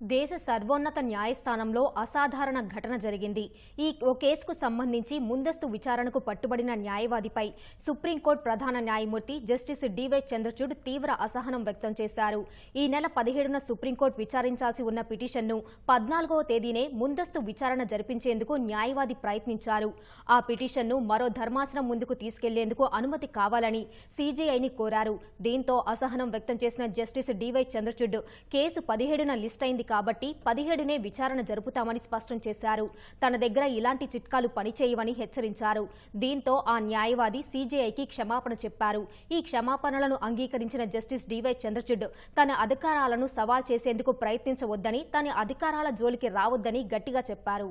దేశ సర్వోన్నత న్యాయస్థానంలో అసాధారణ ఘటన జరిగింది. ఈ ఓ కేసుకు సంబంధించి ముందస్తు విచారణకు పట్టుబడిన న్యాయవాదిపై సుప్రీంకోర్టు ప్రధాన న్యాయమూర్తి జస్టిస్ డివై చంద్రచూడ్ తీవ్ర అసహనం వ్యక్తం చేశారు. ఈ నెల పదిహేడున సుప్రీంకోర్టు విచారించాల్సి ఉన్న పిటిషన్ను పద్నాలుగవ తేదీనే ముందస్తు విచారణ జరిపించేందుకు న్యాయవాది ప్రయత్నించారు. ఆ పిటిషన్ను మరో ధర్మాసనం ముందుకు తీసుకెళ్ళేందుకు అనుమతి కావాలని సీజేఐని కోరారు. దీంతో అసహనం వ్యక్తం చేసిన జస్టిస్ డివై చంద్రచూడ్ కేసు పదిహేడున లిస్ట్ అయింది కాబట్టి పదిహేడునే విచారణ జరుపుతామని స్పష్టం చేశారు. తన దగ్గర ఇలాంటి చిట్కాలు పనిచేయవని హెచ్చరించారు. దీంతో ఆ న్యాయవాది సీజేఐకి క్షమాపణ చెప్పారు. ఈ క్షమాపణలను అంగీకరించిన జస్టిస్ డివై చంద్రచూడ్ తన అధికారాలను సవాల్ చేసేందుకు ప్రయత్నించవద్దని తన అధికారాల జోలికి రావద్దని గట్టిగా చెప్పారు.